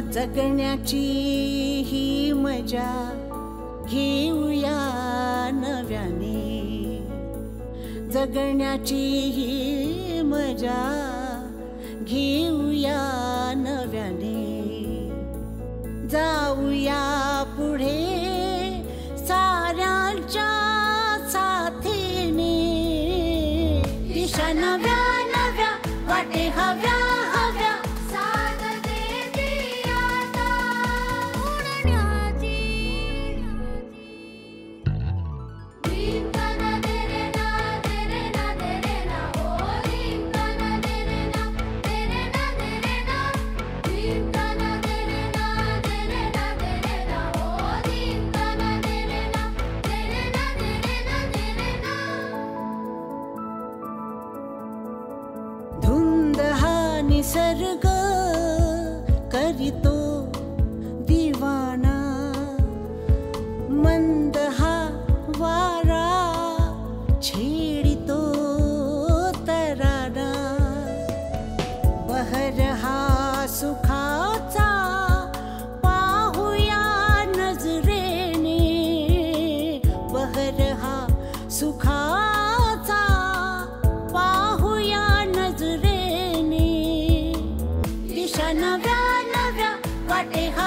जगण्याची ही मजा घेऊया नव्याने. जगण्याची ही मजा घेऊया नव्याने. जाऊया पुढे साऱ्यांच्या साथीने. दिशा नव्या निसर्ग करितो दिवाना मंद हा वारा छे what a